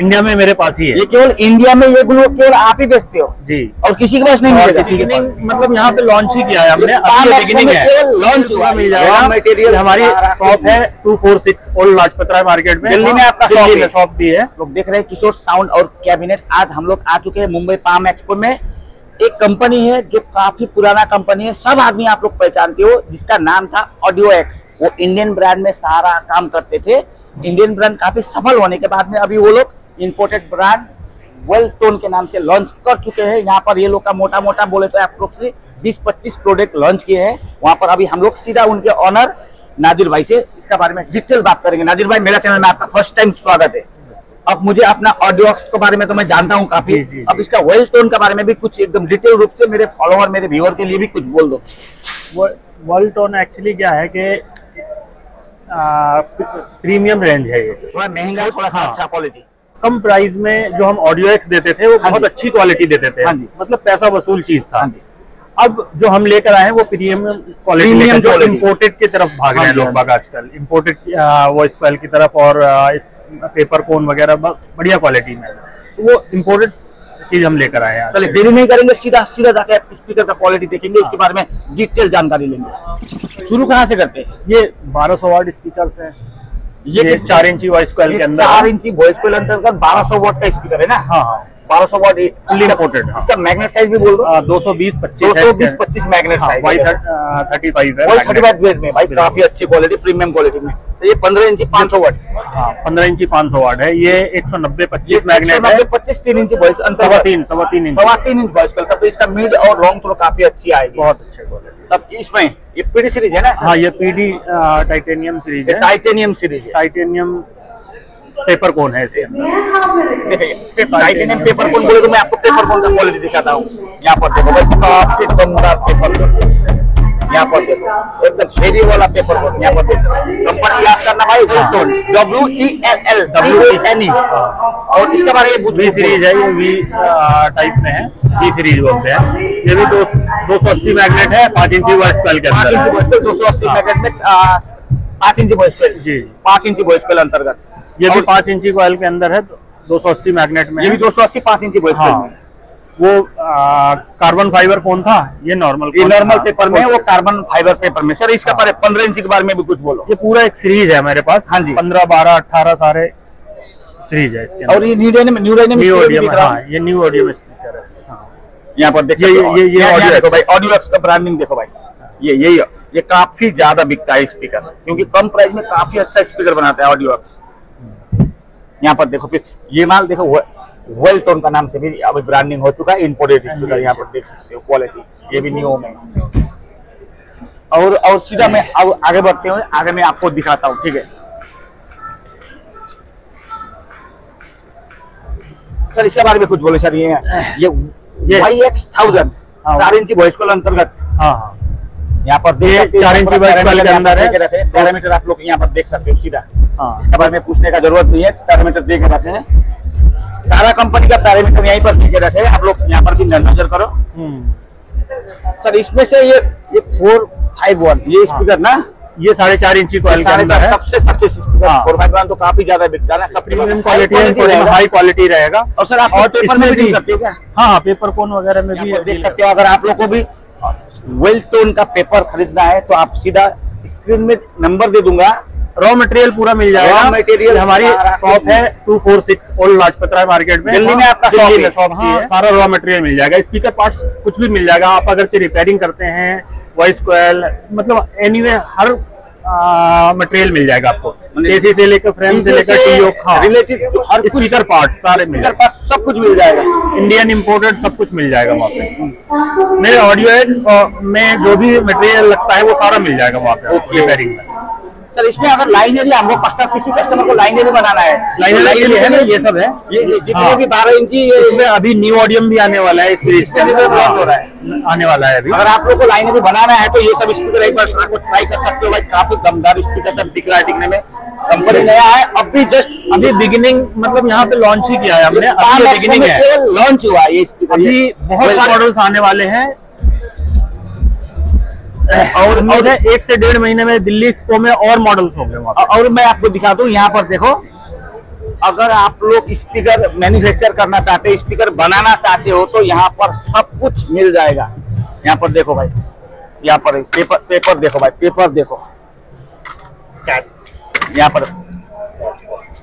India में मेरे पास ही है। ये केवल इंडिया में ये ग्लू केवल आप ही बेचते हो? जी। और किसी के पास नहीं मिलेगा? किसी के पास मतलब यहाँ पे लॉन्च ही किया है हमने। अभी ये बिगिनिंग है। launch हुआ मिल जाएगा। Material हमारी शॉप है two four six old Lajpat Rai market में। दिल्ली में हाँ, आपका में है। शॉप भी है। लोग देख रहे हैं किशोर साउंड और कैबिनेट आज हम लोग आ चुके हैं मुंबई पाम एक्सपो में। एक कंपनी है जो काफ़ी पुराना कंपनी है। सब आदमी आप लोग पहचानते हो जिसका नाम था ऑडियो एक्स वो इंडियन ब्रांड में सारा काम करते थे। इंडियन ब्रांड काफ़ी सफल होने के बाद में अभी वो लोग इंपोर्टेड ब्रांड वेल टोन के नाम से लॉन्च कर चुके हैं। यहाँ पर ये लोग का मोटा मोटा बोले तो अप्रोक्सली बीस पच्चीस प्रोडक्ट लॉन्च किए हैं। वहाँ पर अभी हम लोग सीधा उनके ऑनर नादिर भाई से इसका बारे में डिटेल बात करेंगे। नादिर भाई मेरा चैनल में आपका फ़र्स्ट टाइम स्वागत है। अब मुझे अपना ऑडियो के बारे में तो मैं जानता हूँ काफ़ी। जी, जी। अब इसका वेल टोन के बारे में भी कुछ एकदम डिटेल रूप से मेरे फॉलोअर मेरे व्यूअर के लिए भी कुछ बोल दो। वर्ल्ड टोन एक्चुअली क्या है कि प्रीमियम रेंज है ये। थोड़ा महँगा थोड़ा सा हाँ। अच्छा क्वालिटी कम प्राइस में जो हम ऑडियो एक्स देते थे वो हाँ बहुत अच्छी क्वालिटी देते थे। हाँ जी। मतलब पैसा वसूल चीज़ था। हाँ अब जो हम लेकर आए हैं वो प्रीमियम क्वालिटी जो इम्पोर्टेड की तरफ़ भाग रहे हाँ हैं लोग बाग आजकल। इम्पोर्टेड वॉइस क्वेल की तरफ़ और इस पेपर कोन वगैरह बढ़िया क्वालिटी में। तो वो इम्पोर्टेड चीज़ हम लेकर आए हैं। चलिए देरी नहीं करेंगे सीधा सीधा जाके स्पीकर का क्वालिटी देखेंगे इसके बारे में डिटेल जानकारी लेंगे। शुरू कहाँ से करते हैं? ये बारह सौ वाट स्पीकर है। ये चार इंची वॉइस कॉल के अंदर चार इंची वॉइस कॉल अंदर बारह सौ वॉट का स्पीकर है ना? हाँ हाँ। 1200 वॉट फुल्ली सपोर्टेड हाँ। इसका मैग्नेट साइज़ भी बोल दो। दो सौ बीस पच्चीस 220 25 मैग्नेट साइज़ थर्टी फाइव है थर्टी फाइव में। भाई काफ़ी अच्छी क्वालिटी प्रीमियम क्वालिटी में। तो ये पंद्रह इंची पाँच सौ वट। हाँ पंद्रह इंची पाँच सौ वाट है। ये एक सौ नब्बे पच्चीस मैग्नेट है। पच्चीस तीन इंची वॉइस सवा तीन सवा तीन इंच। सवा तीन इंच वॉइस कल तो इसका मिड और लॉन्ग थ्रो काफ़ी अच्छी आएगी। बहुत अच्छे क्वालिटी तब इसमें ये पीडी सीरीज़ है ना? हाँ ये पीडी टाइटेनियम सीरीज़ है। Titanium series titanium paper cone है इसके अंदर। टाइटेनियम पेपर कोन बोले तो मैं आपको पेपर कोन का क्वालिटी दिखाता हूँ। यहाँ पर देखो भाई काफ़ी दमदार पेपर कोन यहाँ पर देखो। एकदम हेवी वाला पेपर यहाँ पर देखो। कंपनी याद करना भाई W E L L W N E और इसके बारे में वी सीरीज़ है ये वी टाइप में है। वी सीरीज़ बोलते हैं। ये भी दो दो सौ अस्सी मैगनेट है पाँच इंची पेल के अंदर। दो सौ अस्सी पैकेट में पाँच इंची वॉइस जी। पाँच इंची अंतर्गत। ये भी पाँच इंची कॉइल के अंदर है दो सौ अस्सी मैग्नेट में ये भी दो सौ अस्सी पाँच इंची हाँ। वो कार्बन फाइबर कोन था? ये नॉर्मल ये नॉर्मल पेपर में वो कार्बन फाइबर पेपर में। सर इसका बारे पंद्रह इंच के बारे में भी कुछ बोलो। ये पूरा एक सीरीज़ है मेरे पास। हाँ जी। पंद्रह बारह अठारह सारे सीरीज़ है इसके और ये new dynamic new dynamic new speaker audio भी दिख रहा हाँ है ये न्यू ऑडियो में स्पीकर है। हाँ। यहाँ पर देखिए ये- ये- देखो भाई ऑडियोलक्स का ब्रांडिंग देखो भाई। ये यही ये काफ़ी ज़्यादा बिकता है स्पीकर क्योंकि कम प्राइस में काफ़ी अच्छा स्पीकर बनाता है ऑडियो यहाँ पर देखो फिर ये माल देखो वेल टोन का नाम से भी अभी ब्रांडिंग हो चुका है इम्पोर्टेड स्पीकर यहाँ पर देख सकते हो क्वालिटी ये भी न्यू में। और और सीधा मैं अब आगे बढ़ते हुए आगे मैं आपको दिखाता हूँ ठीक है? सर इसके बारे में कुछ बोले सर ये ये ये- वाई एक्स थाउज़ेंड हाँ। चार इंची वॉइस कॉल अंतर्गत। हाँ हाँ। यहाँ पर देख सकते हो, चार इंची voice call के अंदर है। पैरामीटर आप लोग यहाँ पर देख सकते हो सीधा। हाँ। इसके बारे में पूछने का ज़रूरत नहीं है पैरामीटर देख रखे हैं। सारा कंपनी का पैरामीटर यहीं पर दे के रखे हैं आप लोग यहाँ पर भी नज़र करो। हम्म। सर इसमें से ये ये फोर फाइव वन ये स्पीकर ना? ये साढ़े चार इंची कॉइल के सारे अंदर है। सबसे हाँ। फोर फाइव वन तो काफ़ी ज़्यादा बिकता है सब प्रीमियम क्वालिटी है। हाई क्वालिटी रहेगा। और सर आप और पेपर इसमें में भी करते हो क्या? हाँ हाँ पेपर कोन वगैरह में भी देख सकते हो अगर आप लोग को भी वेल टोन का पेपर खरीदना है तो आप सीधा स्क्रीन में नंबर दे दूँगा। रॉ मटेरियल पूरा मिल जाएगा। Raw material हमारी शॉप है two four six old Lajpat Rai market में। दिल्ली में आपका दिल्ली shop में है। शॉप हाँ, है। सारा रॉ मटेरियल मिल जाएगा। स्पीकर पार्ट्स कुछ भी मिल जाएगा। आप अगर रिपेयरिंग करते हैं वॉइस कोयल मतलब एनीवे हर मटेरियल मिल जाएगा आपको। मतलब चेसी से लेकर फ्रेम से लेकर टीओ हाँ। रिलेटेड हर स्पीकर पार्ट सारे मिल जाएँगे। सब कुछ मिल जाएगा। इंडियन इम्पोर्टेड सब कुछ मिल जाएगा वहाँ पे। मेरे ऑडियो एक्स में जो भी मटेरियल लगता है वो सारा मिल जाएगा वहाँ पे. रिपेयरिंग में। सर इसमें अगर लाइन एरिया हमको कस्टमर किसी कस्टमर को लाइन एरिया बनाना है। लाइन के लिए है ना ये सब है? ये जितने हाँ। भी बारह इंची इसमें अभी न्यू ऑडियम भी आने वाला है इस सीरीज़ इसमें भी लॉन्च हो। रहा है। आने वाला है अभी। अगर आप लोग को लाइन एरिया बनाना है तो ये सब स्पीकर एक बार ट्राई कर सकते हो भाई। काफ़ी दमदार स्पीकर सब दिख रहा है दिखने में। कंपनी नया है अब भी जस्ट अभी बिगिनिंग मतलब यहाँ पे लॉन्च ही किया है हमने। अभी बिगिनिंग है। लॉन्च हुआ है ये स्पीकर अभी बहुत सारे मॉडल्स आने वाले हैं और है एक से डेढ़ महीने में दिल्ली एक्सपो में और मॉडल्स होंगे और मैं आपको दिखा दूँ यहाँ पर देखो अगर आप लोग स्पीकर मैन्युफैक्चर करना चाहते हो स्पीकर बनाना चाहते हो तो यहाँ पर सब कुछ मिल जाएगा। यहाँ पर देखो भाई यहाँ पर पेपर पेपर देखो भाई पेपर देखो। यहाँ पर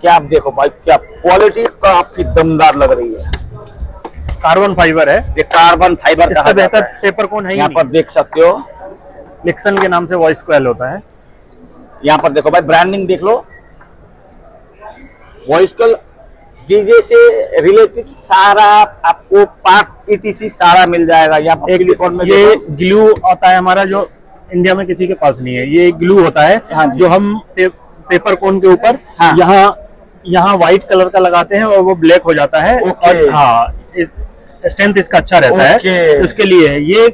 क्या आप देखो भाई क्या क्वालिटी काफ़ी दमदार लग रही है। कार्बन फाइबर है। ये कार्बन फाइबर इससे बेहतर पेपर कौन है यहाँ पर देख सकते हो लिक्सन के नाम से वॉइस कॉल होता है। यहाँ पर देखो भाई ब्रांडिंग देख लो। वॉइस कॉल डीजे से रिलेटेड सारा आपको पार्ट्स ईटीसी सारा मिल जाएगा। यहाँ पर सिलिकॉन में ये ग्लू आता है हमारा जो इंडिया में किसी के पास नहीं है। ये ग्लू होता है हाँ जो। हम पे, पेपर कोन के ऊपर हाँ। यहाँ यहाँ व्हाइट कलर का लगाते हैं और वो ब्लैक हो जाता है। और हाँ इस स्ट्रेंथ इसका अच्छा रहता है। उसके लिए है ये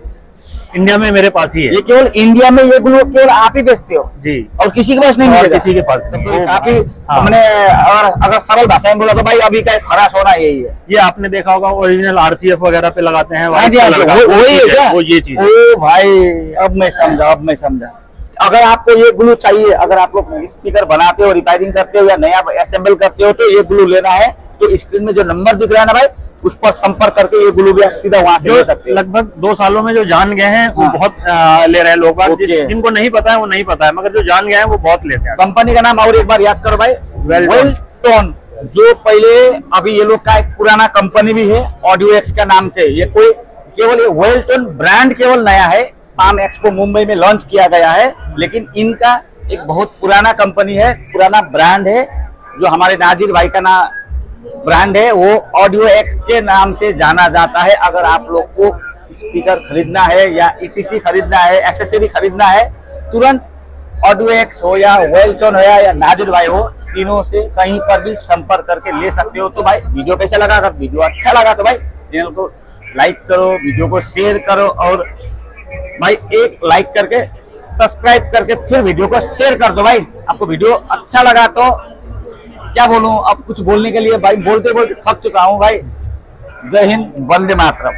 इंडिया में मेरे पास ही है। ये केवल इंडिया में ये ग्लू केवल आप ही बेचते हो? जी। और किसी के पास नहीं और किसी के पास नहीं। तो काफ़ी हाँ। हमने अगर अगर सरल भाषा में बोला तो भाई अभी का खराश होना यही है। ये आपने देखा होगा ओरिजिनल आरसीएफ वगैरह पे लगाते हैं वो ये चीज़ भाई अब मैं समझा अब मैं समझा। अगर आपको ये ग्लू चाहिए अगर आप लोग स्पीकर बनाते हो रिपेयरिंग करते हो या नया असेंबल करते हो तो ये ग्लू लेना है। तो स्क्रीन में जो नंबर दिख रहा है ना भाई उस पर संपर्क करके ये ग्लू भी सीधा वहाँ से ले सकते हो। लगभग दो सालों में जो जान गए हैं वो हाँ। बहुत आ, ले रहे हैं लोग। जिनको नहीं पता है वो नहीं पता है। मगर जो जान गए हैं वो बहुत लेते हैं। कंपनी का नाम और एक बार याद करो भाई। वेलटोन जो पहले अभी ये लोग का एक पुराना कंपनी भी है ऑडियो एक्स का नाम से। ये कोई केवल ये वेलटोन ब्रांड केवल नया है। पाम एक्सपो मुंबई में लॉन्च किया गया है लेकिन इनका एक बहुत पुराना कंपनी है पुराना ब्रांड है जो हमारे नाजिर भाई का ना ब्रांड है वो ऑडियो एक्स के नाम से जाना जाता है। अगर आप लोग को स्पीकर खरीदना है या ईटीसी खरीदना है एसेसरी खरीदना है तुरंत ऑडियो एक्स हो या वेलटोन हो या, या भाई हो तीनों से कहीं पर भी संपर्क करके ले सकते हो। तो भाई वीडियो कैसा लगा? अगर वीडियो अच्छा लगा तो भाई चैनल को लाइक करो वीडियो को शेयर करो और भाई एक लाइक करके सब्सक्राइब करके फिर वीडियो को शेयर कर दो भाई। आपको वीडियो अच्छा लगा तो क्या बोलूँ? अब कुछ बोलने के लिए भाई बोलते बोलते थक चुका हूँ भाई। जय हिंद, वंदे मातरम।